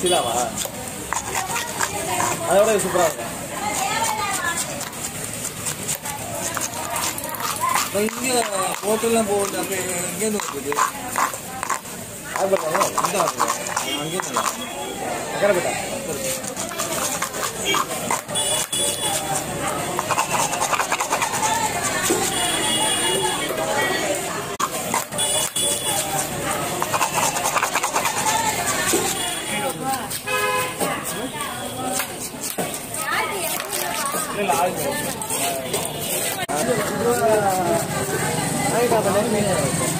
சிலாவா? அதோட சூப்பராக இருக்கும் இங்கே ஹோட்டல்லாம் போகுது அப்போ இங்கேருந்து வருது அது பார்த்தாலும் இந்த அங்கேயே நல்லா அக்கறைப்பட்டா 아이가 보내면